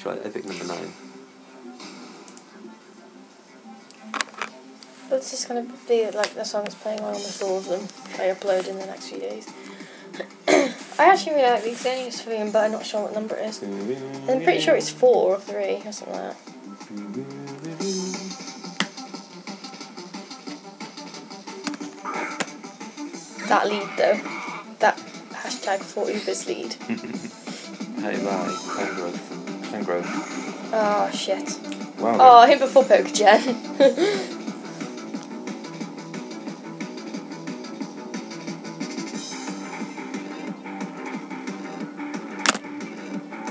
Yeah, that's right. Epic number nine. But it's just gonna be like the song is playing on almost all of them. I upload in the next few days. I actually really like the Xenius theme, but I'm not sure what number it is. I'm pretty sure it's four or three or something like that. That lead though, that hashtag for Uber's lead. Hey, bye. Growth. Oh shit. Wow. Oh, him before poke gen.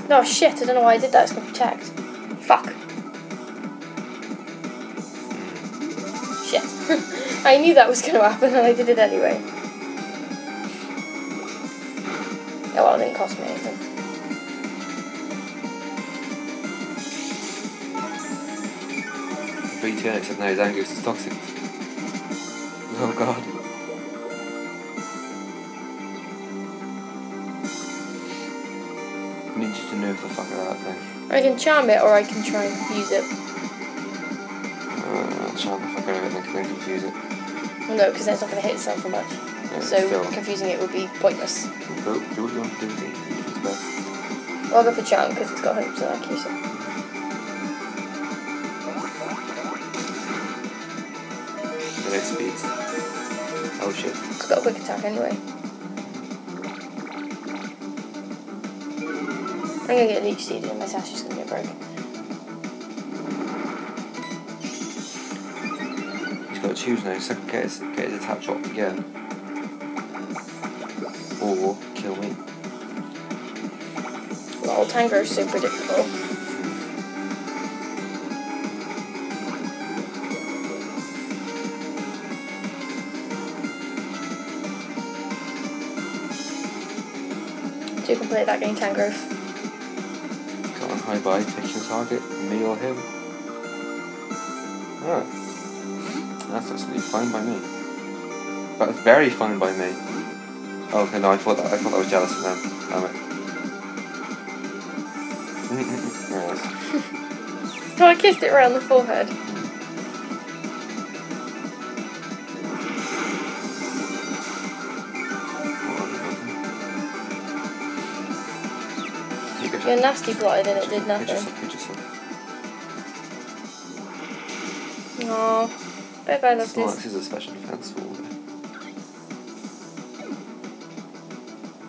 No oh, shit, I don't know why I did that, it's gonna protect. Fuck. Hmm. Shit. I knew that was gonna happen and I did it anyway. V2 except now his Angus is toxic. Oh god. I need you to nerf the fuck out of that thing. I can charm it or I can try and use it. Uh, charm the fuck out of it and then confuse it. Well, no, because then it's not gonna hit itself for much. Yeah, So still. confusing it would be pointless. Do what you want to do, it's best. I'll go for charm because it's got 100% accuracy. The next speeds. Oh shit. It's got a quick attack anyway. I'm gonna get leech seed and my sash is gonna get broken. He's got to choose now. So get his, get his attack dropped again. Or kill me. Lol, Tangrowth's so predictable. Play that game, Tangrowth. Come on, high bye, pick your target, me or him. Ah. That's absolutely fine by me. That's very fine by me. Oh, okay, no, I thought that, I thought that was jealous of them. Damn it. Oh, I kissed it around the forehead. Hit nasty blotted and it did nothing. yourself, hit yourself. Aww. Bet I love this. is a special defense for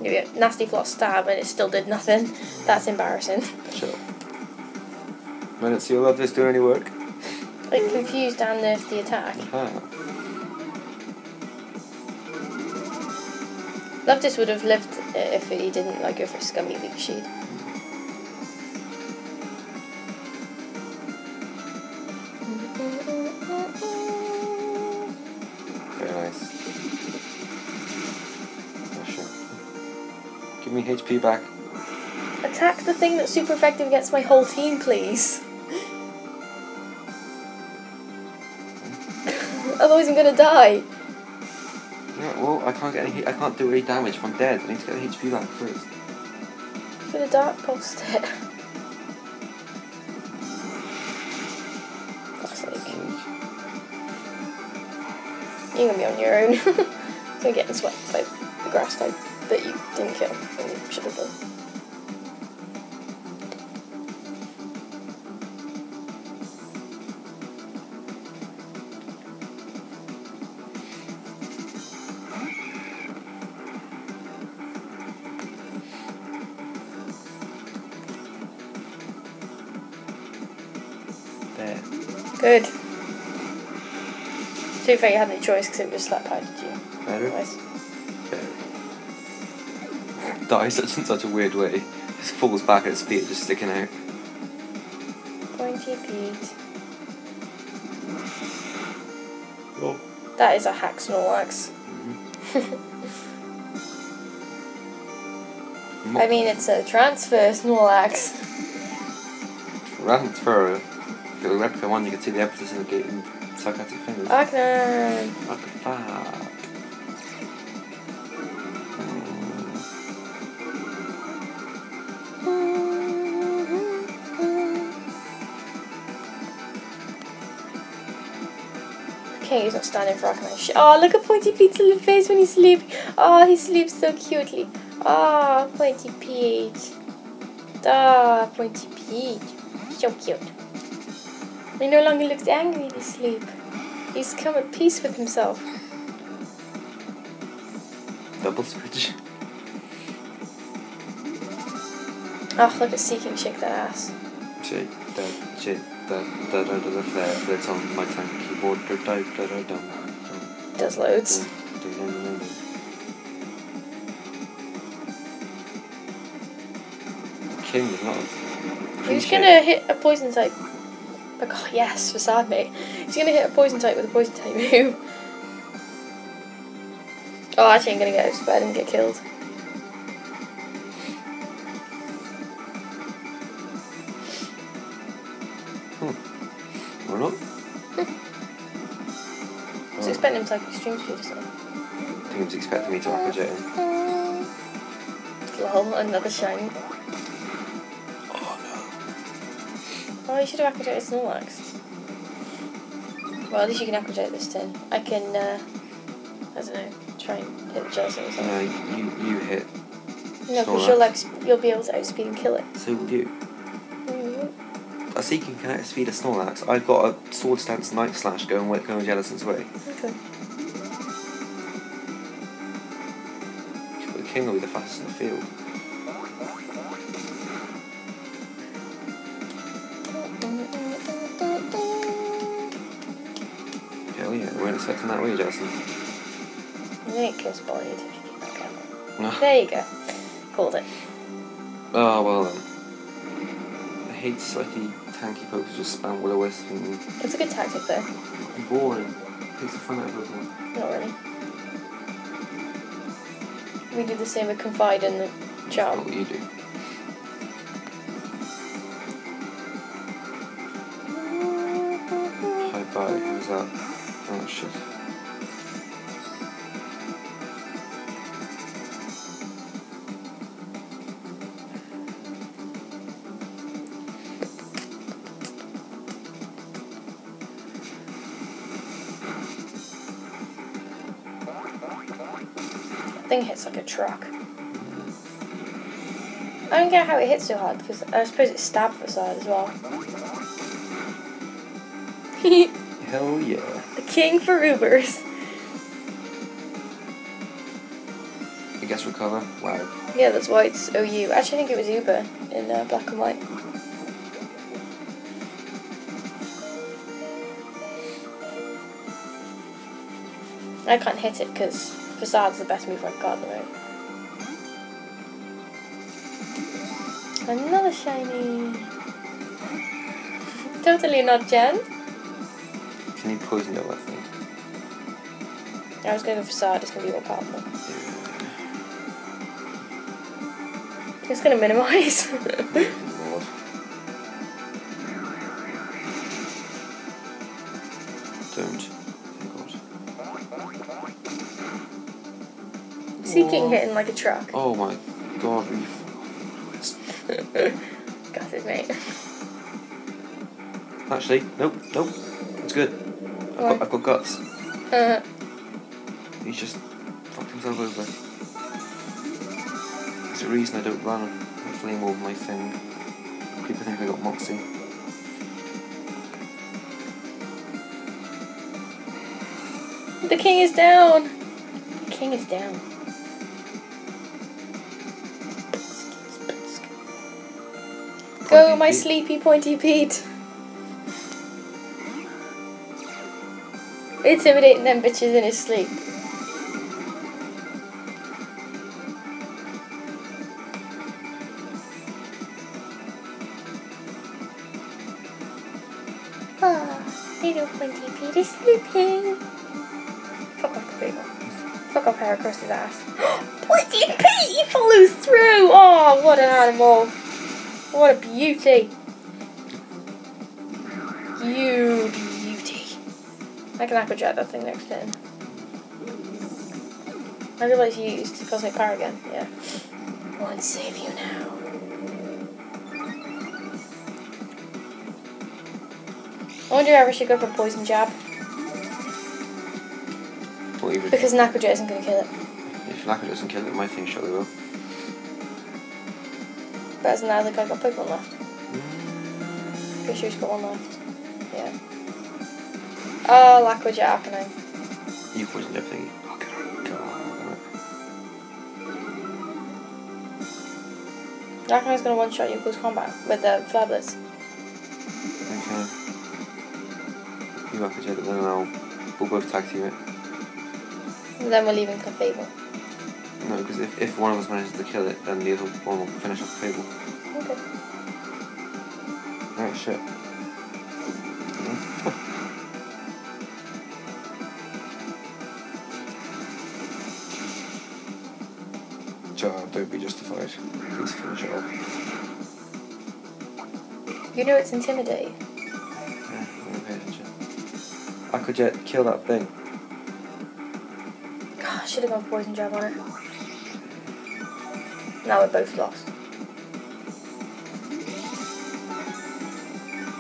Yeah, nasty blot stab and it still did nothing. That's embarrassing. Chill. I don't see all of this doing any work. It confused and nerfed the attack. Ah. Loftus would have lived if he didn't like go for a scummy leech seed. Give me HP back. Attack the thing that's super effective against my whole team, please. Otherwise, I'm gonna die. Yeah, well, I can't get any. I can't do any damage if I'm dead. I need to get the HP back first. I'm gonna dark post it. You're gonna be on your own. You're getting swept by the grass type that you didn't kill and you should have done. There. Good. To be fair, you had no choice because it was slap padded you. Better. Otherwise. Better. Dies such in such a weird way. Just falls back at its feet, just sticking out. Pointy feet. Oh. That is a hack Snorlax. Mm-hmm. I mean, it's a transfer Snorlax. Transfer. If you're a replica one, you can see the emphasis in the gate in sarcastic fingers. Agnan. What fuck? not standing for Akane. Oh, ah, look at Pointy Pete's little face when he sleeps. Oh, he sleeps so cutely. Oh, Pointy Pete. Ah, oh, Pointy Pete. So cute. He no longer looks angry in his sleep. He's come at peace with himself. Double switch. Oh, look at Seaking shake that ass. Shake that shit da da da flare that's on my tank keyboard da da da dum. Does loads. King is not. He's gonna hit a poison type. Oh god, yes, facade mate. He's gonna hit a poison type with a poison type move. Oh, actually, I'm gonna get but I didn't get killed. I was expecting him to like extreme speed or something. I think he was expecting me to Aquajet him. Lol, another shiny. Oh no. Oh, you should have Aquajet Snorlax. Well, at least you can Aquajet this turn. I can, uh, I don't know, try and hit the Jellicent or no. No, you, you hit. No, because you'll, like, sp- you'll be able to outspeed and kill it. So will you. A Seaking can outspeed a Snorlax. I've got a Swords Dance Night Slash going, with- going Jellicent's way. Okay. The King will be the fastest in the field. Hell yeah, we weren't expecting that, were you, Jellicent? Nick is bullied. Okay. There you go. Called it. Oh, well then. I hate sweaty, tanky pokes just spam Will-O-Wisp and It's a good tactic though. boring. Takes the fun out of Pokemon. Not really. We do the same with Confide and the Not Charm. what you do. Hi, bye. Who's that? Oh, shit. Thing hits like a truck. I don't get how it hits so hard because I suppose it's stab facade as well. the Hell yeah. The king for Ubers. I guess recover. Wow. Yeah, that's why it's OU. Actually, I think it was Uber in uh, black and white. I can't hit it because Facade's the best move I've got at the moment. Another shiny. Totally not Jen. Can you poison that thing? I was going for Facade, it's going to be more powerful. It's going to minimise. God. Seaking Oh. hitting like a truck. Oh my god, Got it, mate. Actually, nope, nope. It's good. I've got, I've got guts. Uh, He's just fucked himself over. There's a reason I don't run a Flame Orb my thing. People think I got Moxie. the king is down. The king is down. Go, Pointy my Pete. sleepy pointy Pete. Intimidating them bitches in his sleep. Ah, little pointy Pete is sleeping. Fuck off the bagel. Fuck off Heracross his ass. pointy Pete, he follows through. Oh, what an animal. What a beauty. You beauty. I can aquajet that thing next turn. I realize you used Cosmic Power again. Yeah. Won't save you now. I wonder if I should go for Poison Jab. Because Nakajet isn't going to kill it. If Naka doesn't kill it, my thing surely will. But hasn't that other guy got Pokemon left? Pretty sure he's got one left. Yeah. Oh, Lackwood Arcanine. You poisoned everything. Oh, get on. Go on. Arcanine's going to one-shot you in close combat with the Flare Blitz. Okay. You rock it, then I'll. We'll both tag team it. And then we're leaving Clefable. No, because if, if one of us manages to kill it, then the other one will finish off the table. Okay. Alright, shit. Job, don't be justified. Please finish it off. You know it's Intimidate. Yeah, I'm pay attention. I could jet kill that thing. God, I should have gone Poison Jab on it. Now we're both lost.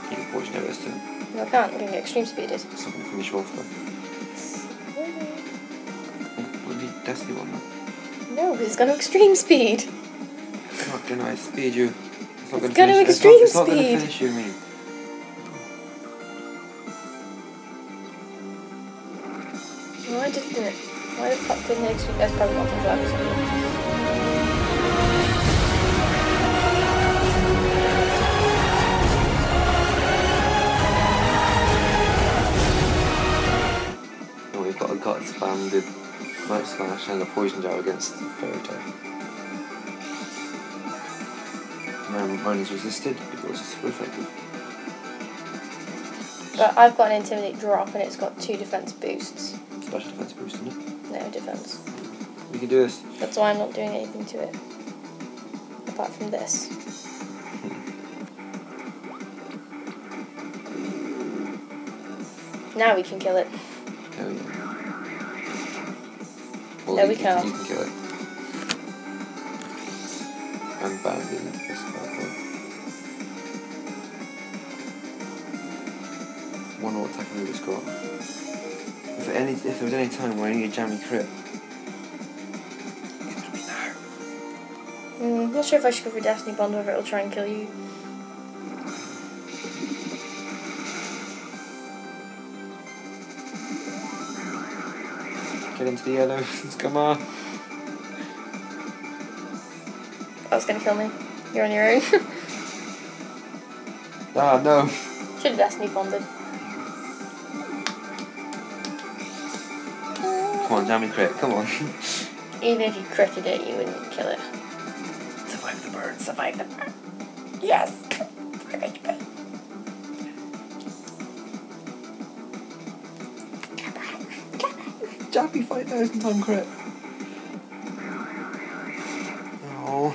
You can it this turn. No, I can't. I'm going to get Extreme Speeded. It's not gonna finish off though. Oh, bloody Destiny Bond then. No, because it's going to Extreme Speed. God, can I speed you? It's not It's gonna gonna extreme it's not, it's not speed. gonna finish you, mean. Why didn't it? Why the fuck didn't it That's probably not from Flare got banded Night Slash and a Poison Jab against Fairy then mine resisted because it's super effective. But I've got an Intimidate drop and it's got two defense boosts. Special defense boost, isn't it? No defense. We can do this. That's why I'm not doing anything to it. Apart from this. Now we can kill it. Hell yeah. Well, No, you we can, can't. You can kill it. I'm into this boy. One more attack move it's got. If any if there was any time where I need a jammy crit, it would be now. Mm, not sure if I should go for Destiny Bond whether it'll try and kill you. Into the yellow. Come on. That's gonna kill me. You're on your own. Ah no. should have Destiny Bonded. Come on, jammy crit. Come on. Even if you critted it, you wouldn't kill it. Survive the bird. Survive the burn. Yes! Jappy 5000 time crit. Oh.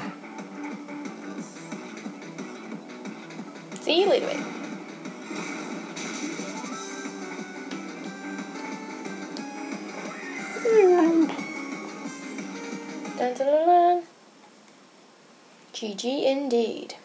See you later. mate. Dun, dun, dun, dun. GG indeed.